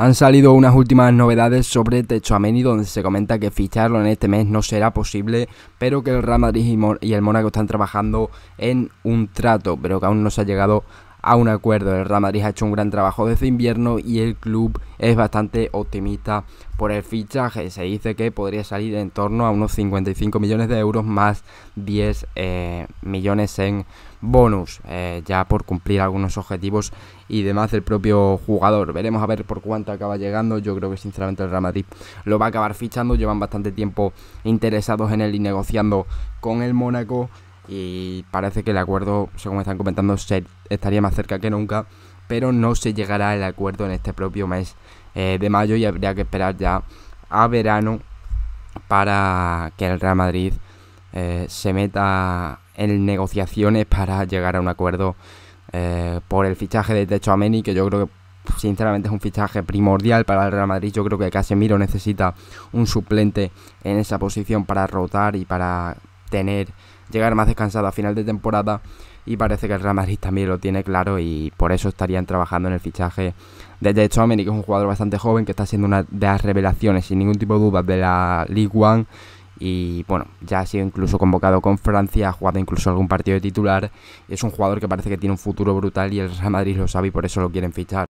Han salido unas últimas novedades sobre Techoameni donde se comenta que ficharlo en este mes no será posible, pero que el Real Madrid y el Mónaco están trabajando en un trato, pero que aún no se ha llegado a un acuerdo. El Real Madrid ha hecho un gran trabajo desde invierno y el club es bastante optimista por el fichaje. Se dice que podría salir en torno a unos 55 millones de euros más 10 eh, millones en bonus, eh, ya por cumplir algunos objetivos y demás del propio jugador. Veremos a ver por cuánto acaba llegando. Yo creo que sinceramente el Real Madrid lo va a acabar fichando. Llevan bastante tiempo interesados en él y negociando con el Mónaco y parece que el acuerdo, según están comentando, estaría más cerca que nunca, pero no se llegará al acuerdo en este propio mes eh, de mayo y habría que esperar ya a verano para que el Real Madrid eh, se meta en negociaciones para llegar a un acuerdo eh, por el fichaje de Techo Ameni, que yo creo que sinceramente es un fichaje primordial para el Real Madrid. Yo creo que Casemiro necesita un suplente en esa posición para rotar y para tener llegar más descansado a final de temporada y parece que el Real Madrid también lo tiene claro y por eso estarían trabajando en el fichaje de Jay que es un jugador bastante joven que está siendo una de las revelaciones sin ningún tipo de duda de la League One y bueno, ya ha sido incluso convocado con Francia, ha jugado incluso algún partido de titular, es un jugador que parece que tiene un futuro brutal y el Real Madrid lo sabe y por eso lo quieren fichar.